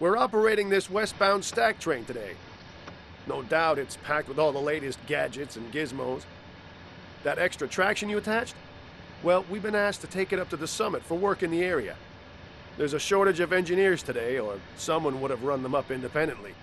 We're operating this westbound stack train today. No doubt it's packed with all the latest gadgets and gizmos. That extra traction you attached? Well, we've been asked to take it up to the summit for work in the area. There's a shortage of engineers today, or someone would have run them up independently.